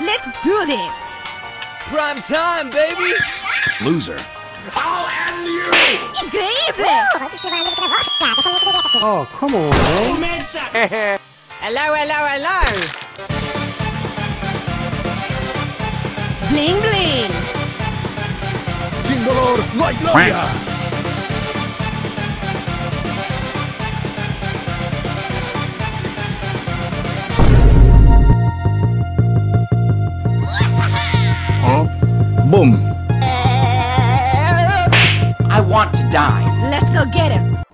Let's do this! Prime time, baby! Loser. I'll end you! Increíble! Oh, come on, man. Hello, hello, hello. Bling bling! Sin dolor no hay gloria. Boom. I want to die. Let's go get him!